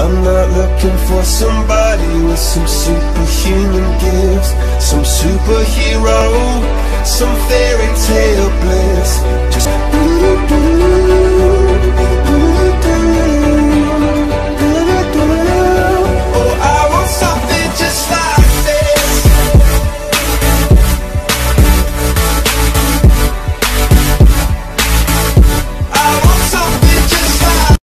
I'm not looking for somebody with some superhuman gifts Some superhero, something.